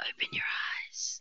Open your eyes.